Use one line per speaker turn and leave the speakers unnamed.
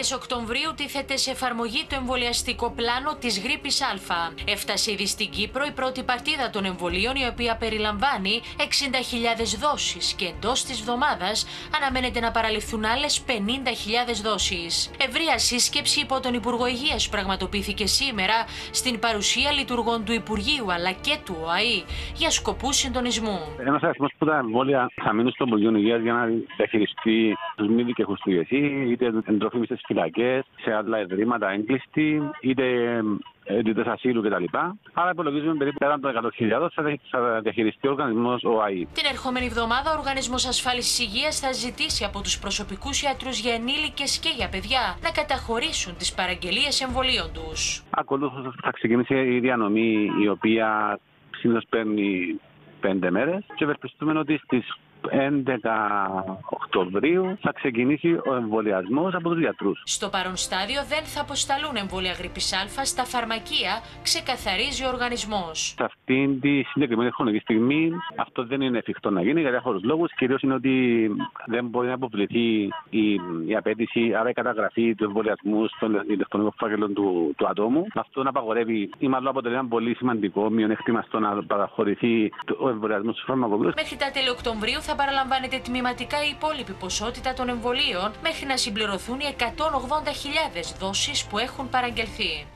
αρχέ Οκτωβρίου τίθεται σε εφαρμογή το εμβολιαστικό πλάνο της γρήπης Α. Έφτασε ήδη στην Κύπρο η πρώτη παρτίδα των εμβολίων, η οποία περιλαμβάνει 60.000 δόσεις και εντός της εβδομάδα αναμένεται να παραληφθούν άλλες 50.000 δόσεις. Ευρεία σύσκεψη υπό τον Υπουργό Υγείας πραγματοποιήθηκε σήμερα στην παρουσία λειτουργών του Υπουργείου αλλά και του ΟΑΗ για σκοπούς συντονισμού.
Ένας αριθμός που τα εμβόλια θα μείνουν στο Υπουργείο Υγείας για να διαχειριστεί τους μη δικαιούχους του είτε εντροφή στι φυλακές, σε άλλα εδρήματα έγκλειστοι, είτε αιτητέ ασύλου κτλ. Άρα υπολογίζουμε περίπου πέραν των 100.000 θα διαχειριστεί ο οργανισμός ΟΑΗ.
Την ερχόμενη εβδομάδα ο Οργανισμός Ασφάλισης Υγείας θα ζητήσει από τους προσωπικούς ιατρού για ενήλικες και για παιδιά να καταχωρήσουν τις παραγγελίες εμβολίων τους.
Ακολούθως θα ξεκινήσει η διανομή η οποία συνήθως παίρνει πέντε μέρες και ευελπιστούμε ότι στις 11 Οκτωβρίου θα ξεκινήσει ο εμβολιασμός από τους γιατρούς.
Στο παρόν στάδιο δεν θα αποσταλούν εμβόλια γρήπης Α στα φαρμακεία, ξεκαθαρίζει ο οργανισμός.
Σε αυτήν τη συγκεκριμένη χρονική στιγμή αυτό δεν είναι εφικτό να γίνει για διάφορους λόγους. Κυρίως είναι ότι δεν μπορεί να αποβληθεί η, η απέτηση, άρα η καταγραφή του εμβολιασμού στον ηλεκτρονικό φάκελο του, του ατόμου. Αυτό να απαγορεύει ή μάλλον αποτελεί ένα πολύ σημαντικό μειονέκτημα στο να παραχωρηθεί ο εμβολιασμό στους φαρμακοποιούς.
Μέχρι τα τέλη Οκτωβρίου θα παραλαμβάνεται τμηματικά η υπόλοιπη ποσότητα των εμβολίων μέχρι να συμπληρωθούν οι 180.000 δόσεις που έχουν παραγγελθεί.